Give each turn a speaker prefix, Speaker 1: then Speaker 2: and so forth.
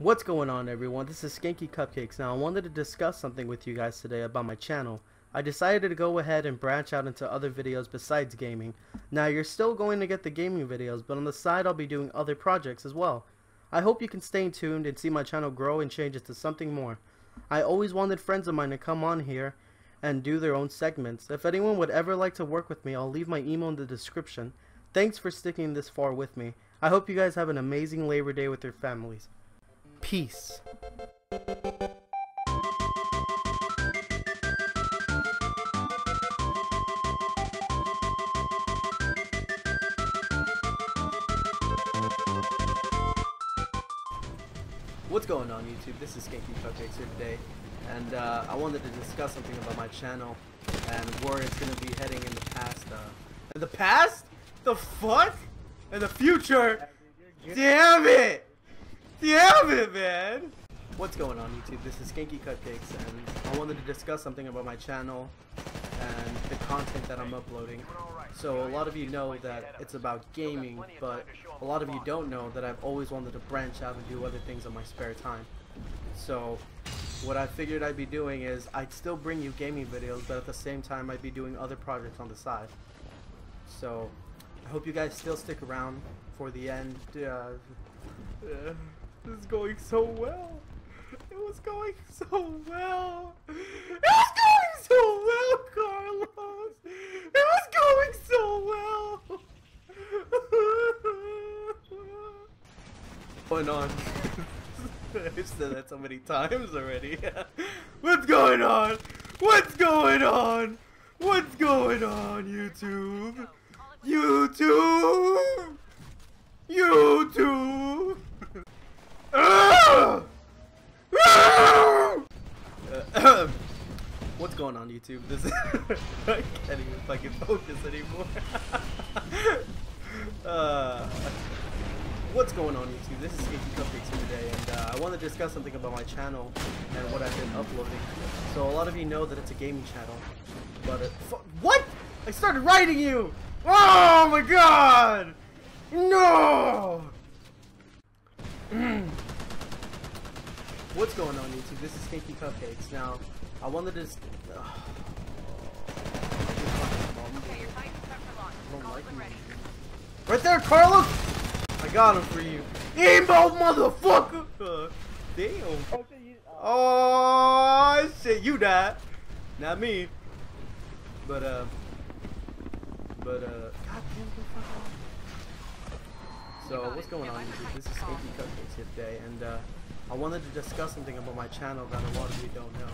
Speaker 1: What's going on everyone? This is Skanky Cupcakes. Now I wanted to discuss something with you guys today about my channel. I decided to go ahead and branch out into other videos besides gaming. Now you're still going to get the gaming videos, but on the side I'll be doing other projects as well. I hope you can stay tuned and see my channel grow and change into something more. I always wanted friends of mine to come on here and do their own segments. If anyone would ever like to work with me, I'll leave my email in the description. Thanks for sticking this far with me. I hope you guys have an amazing Labor Day with your families. Peace. What's going on YouTube? This is Skanky Cupcakes here today and uh, I wanted to discuss something about my channel and where it's going to be heading in the past. Uh, in the past? The fuck? In the future? Damn it! Damn it, man! What's going on YouTube? This is Skanky Cupcakes and I wanted to discuss something about my channel and the content that I'm uploading. So a lot of you know that it's about gaming, but a lot of you don't know that I've always wanted to branch out and do other things in my spare time. So what I figured I'd be doing is I'd still bring you gaming videos, but at the same time I'd be doing other projects on the side. So I hope you guys still stick around for the end. Uh, uh, this is going so well. It was going so well. It was going so well, Carlos. It was going so well. Going on. I've said that so many times already. What's going on? What's going on? What's going on, YouTube? YouTube! YouTube! What's going on, YouTube? This is I can't even fucking focus anymore. uh, What's going on YouTube? This is Skanky Cupcakes here today and uh, I want to discuss something about my channel and what I've been uploading. So a lot of you know that it's a gaming channel, but it, what? I started writing you! Oh my god! No! What's going on YouTube? This is Skanky Cupcakes. Now, I wanted to... Uh, Right there, Carlos! I got him for you. Emo motherfucker! Uh, damn. Oh shit, you died. Not me. But uh but uh God damn So what's going on YouTube? This is Skanky Cupcakes here today and uh I wanted to discuss something about my channel that a lot of you don't know.